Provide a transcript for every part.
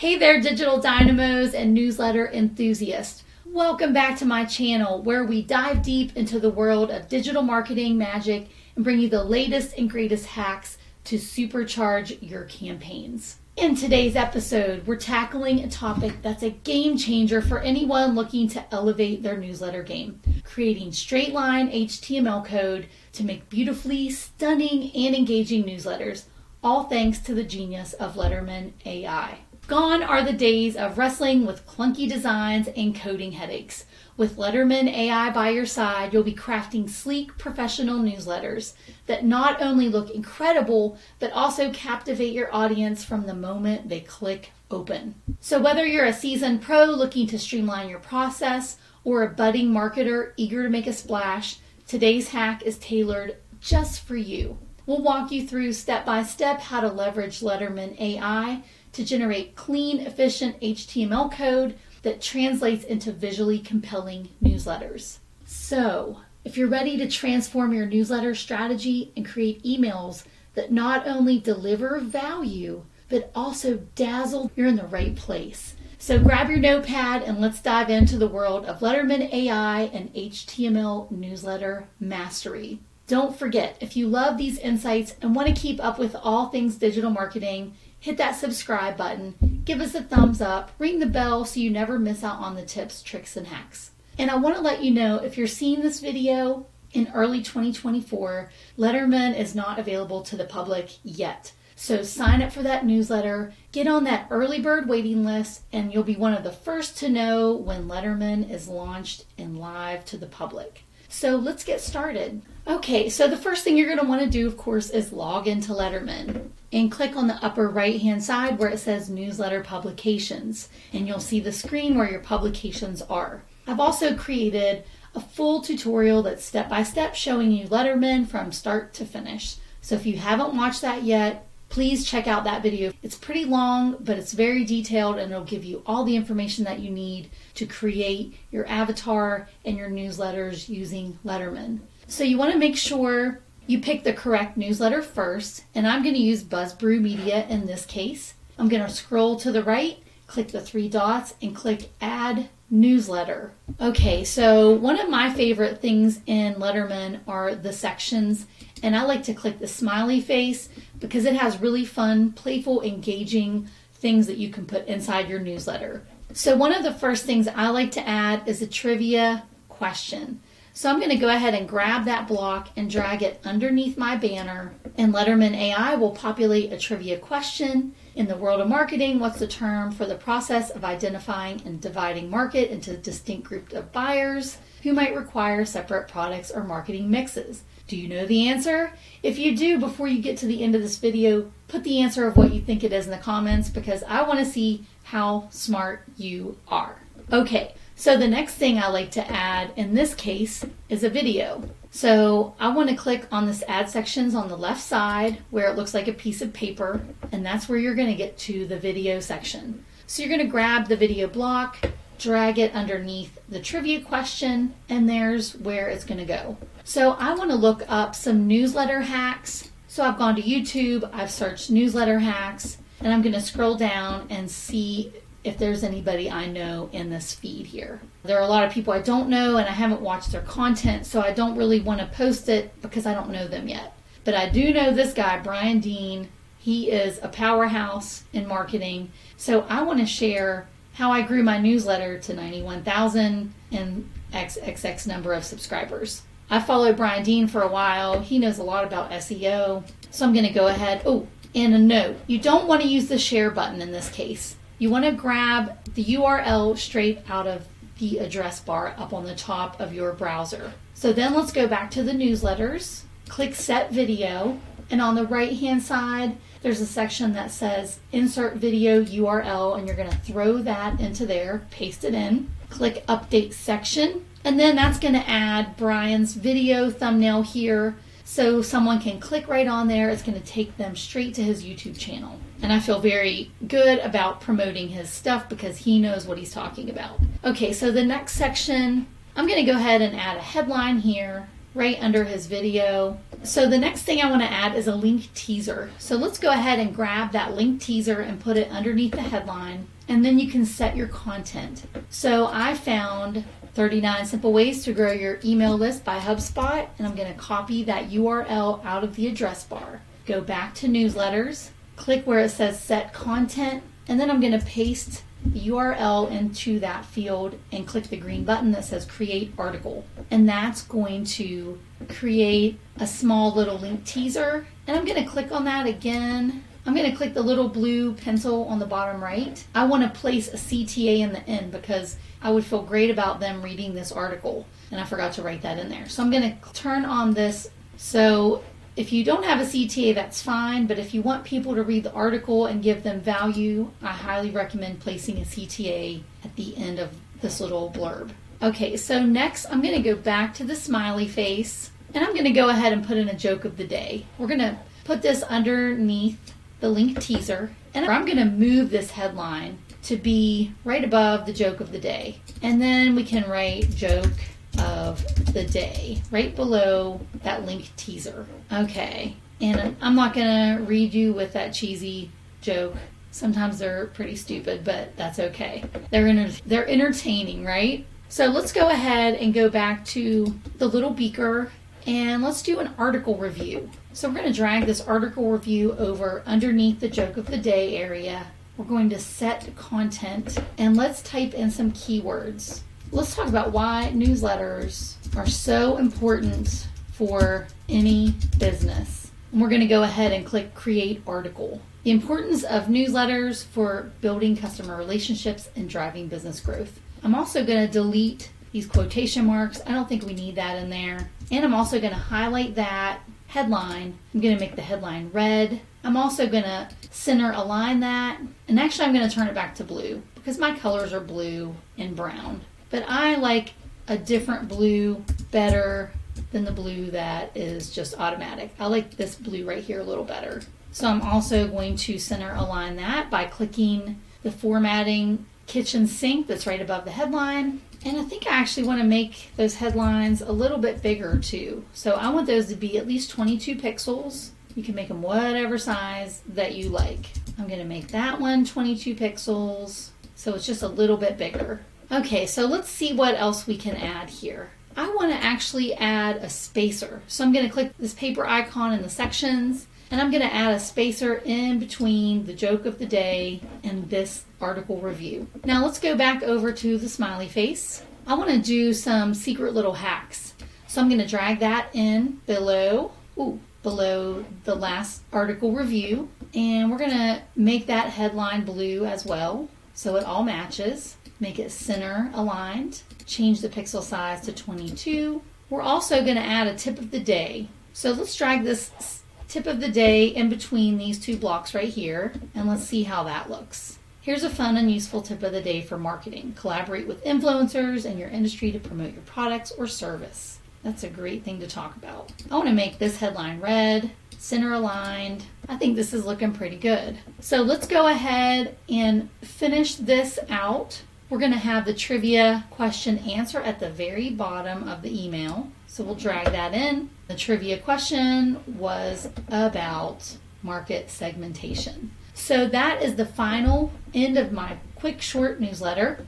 Hey there, digital dynamos and newsletter enthusiasts. Welcome back to my channel where we dive deep into the world of digital marketing magic and bring you the latest and greatest hacks to supercharge your campaigns. In today's episode, we're tackling a topic that's a game changer for anyone looking to elevate their newsletter game creating straight line HTML code to make beautifully stunning and engaging newsletters, all thanks to the genius of Letterman AI. Gone are the days of wrestling with clunky designs and coding headaches. With Letterman AI by your side, you'll be crafting sleek professional newsletters that not only look incredible, but also captivate your audience from the moment they click open. So, whether you're a seasoned pro looking to streamline your process or a budding marketer eager to make a splash, today's hack is tailored just for you. We'll walk you through step by step how to leverage Letterman AI to generate clean, efficient HTML code that translates into visually compelling newsletters. So, if you're ready to transform your newsletter strategy and create emails that not only deliver value, but also dazzle, you're in the right place. So grab your notepad and let's dive into the world of Letterman AI and HTML newsletter mastery. Don't forget, if you love these insights and want to keep up with all things digital marketing, hit that subscribe button, give us a thumbs up, ring the bell so you never miss out on the tips, tricks, and hacks. And I want to let you know if you're seeing this video in early 2024, Letterman is not available to the public yet. So sign up for that newsletter, get on that early bird waiting list, and you'll be one of the first to know when Letterman is launched and live to the public. So let's get started. Okay, so the first thing you're going to want to do, of course, is log into Letterman and click on the upper right hand side where it says newsletter publications and you'll see the screen where your publications are. I've also created a full tutorial that's step by step showing you Letterman from start to finish. So if you haven't watched that yet, please check out that video. It's pretty long, but it's very detailed and it'll give you all the information that you need to create your avatar and your newsletters using Letterman. So you want to make sure you pick the correct newsletter first, and I'm going to use Buzzbrew Media in this case. I'm going to scroll to the right, click the three dots, and click Add Newsletter. Okay, so one of my favorite things in Letterman are the sections, and I like to click the smiley face because it has really fun, playful, engaging things that you can put inside your newsletter. So, one of the first things I like to add is a trivia question. So I'm going to go ahead and grab that block and drag it underneath my banner and Letterman AI will populate a trivia question. In the world of marketing, what's the term for the process of identifying and dividing market into distinct groups of buyers who might require separate products or marketing mixes? Do you know the answer? If you do, before you get to the end of this video, put the answer of what you think it is in the comments because I want to see how smart you are. Okay, so the next thing I like to add in this case is a video. So I want to click on this add sections on the left side where it looks like a piece of paper and that's where you're going to get to the video section. So you're going to grab the video block, drag it underneath the trivia question and there's where it's going to go. So I want to look up some newsletter hacks. So I've gone to YouTube, I've searched newsletter hacks and I'm going to scroll down and see if there's anybody I know in this feed here. There are a lot of people I don't know and I haven't watched their content, so I don't really want to post it because I don't know them yet. But I do know this guy, Brian Dean. He is a powerhouse in marketing. So I want to share how I grew my newsletter to 91,000 and XXX number of subscribers. I followed Brian Dean for a while. He knows a lot about SEO. So I'm going to go ahead. Oh, and a note you don't want to use the share button in this case you want to grab the URL straight out of the address bar up on the top of your browser. So then let's go back to the newsletters, click set video, and on the right hand side, there's a section that says insert video URL, and you're going to throw that into there, paste it in, click update section, and then that's going to add Brian's video thumbnail here so someone can click right on there. It's going to take them straight to his YouTube channel. And I feel very good about promoting his stuff because he knows what he's talking about. Okay, so the next section, I'm going to go ahead and add a headline here. Right under his video. So the next thing I want to add is a link teaser. So let's go ahead and grab that link teaser and put it underneath the headline and then you can set your content. So I found 39 simple ways to grow your email list by HubSpot and I'm going to copy that URL out of the address bar. Go back to newsletters, click where it says set content and then I'm going to paste the URL into that field and click the green button that says create article. And that's going to create a small little link teaser. And I'm going to click on that again. I'm going to click the little blue pencil on the bottom right. I want to place a CTA in the end because I would feel great about them reading this article. And I forgot to write that in there. So I'm going to turn on this. So if you don't have a CTA, that's fine, but if you want people to read the article and give them value, I highly recommend placing a CTA at the end of this little blurb. Okay, so next I'm going to go back to the smiley face and I'm going to go ahead and put in a joke of the day. We're going to put this underneath the link teaser and I'm going to move this headline to be right above the joke of the day. And then we can write joke of the day right below that link teaser. Okay, and I'm not gonna read you with that cheesy joke. Sometimes they're pretty stupid, but that's okay. They're they're entertaining, right? So let's go ahead and go back to the little beaker and let's do an article review. So we're going to drag this article review over underneath the joke of the day area. We're going to set content and let's type in some keywords let's talk about why newsletters are so important for any business. And we're going to go ahead and click Create Article. The importance of newsletters for building customer relationships and driving business growth. I'm also going to delete these quotation marks. I don't think we need that in there. And I'm also going to highlight that headline. I'm going to make the headline red. I'm also going to center align that. And actually, I'm going to turn it back to blue because my colors are blue and brown. But I like a different blue better than the blue that is just automatic. I like this blue right here a little better. So I'm also going to center align that by clicking the formatting kitchen sink that's right above the headline. And I think I actually want to make those headlines a little bit bigger too. So I want those to be at least 22 pixels. You can make them whatever size that you like. I'm going to make that one 22 pixels. So it's just a little bit bigger. Okay, so let's see what else we can add here. I want to actually add a spacer. So I'm going to click this paper icon in the sections and I'm going to add a spacer in between the joke of the day and this article review. Now let's go back over to the smiley face. I want to do some secret little hacks. So I'm going to drag that in below, ooh, below the last article review. And we're going to make that headline blue as well so it all matches make it center aligned, change the pixel size to 22. We're also going to add a tip of the day. So let's drag this tip of the day in between these two blocks right here, and let's see how that looks. Here's a fun and useful tip of the day for marketing. Collaborate with influencers in your industry to promote your products or service. That's a great thing to talk about. I want to make this headline red, center aligned. I think this is looking pretty good. So let's go ahead and finish this out we're going to have the trivia question answer at the very bottom of the email. So we'll drag that in. The trivia question was about market segmentation. So that is the final end of my quick short newsletter.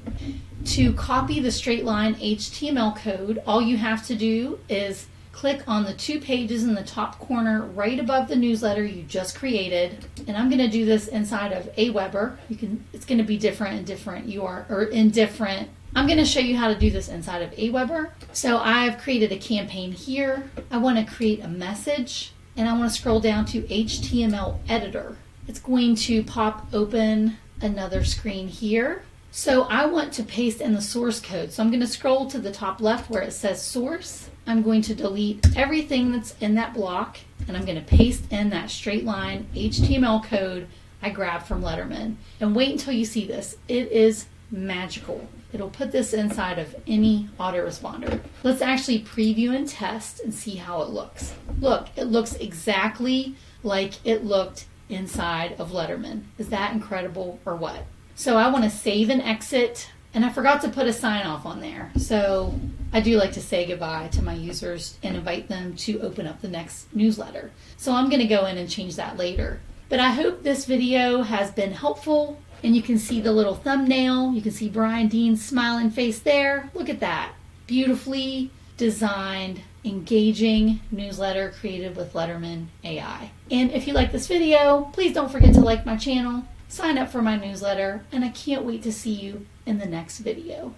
To copy the straight line HTML code, all you have to do is click on the two pages in the top corner right above the newsletter you just created. And I'm going to do this inside of Aweber. You can it's going to be different in different you are or in different I'm going to show you how to do this inside of Aweber. So I've created a campaign here. I want to create a message and I want to scroll down to HTML editor. It's going to pop open another screen here. So I want to paste in the source code. So I'm going to scroll to the top left where it says source I'm going to delete everything that's in that block and I'm going to paste in that straight line HTML code I grabbed from Letterman. And wait until you see this. It is magical. It'll put this inside of any autoresponder. Let's actually preview and test and see how it looks. Look, it looks exactly like it looked inside of Letterman. Is that incredible or what? So I want to save and exit, and I forgot to put a sign off on there. So I do like to say goodbye to my users and invite them to open up the next newsletter. So I'm going to go in and change that later. But I hope this video has been helpful and you can see the little thumbnail. You can see Brian Dean's smiling face there. Look at that. Beautifully designed, engaging newsletter created with Letterman AI. And if you like this video, please don't forget to like my channel, sign up for my newsletter, and I can't wait to see you in the next video.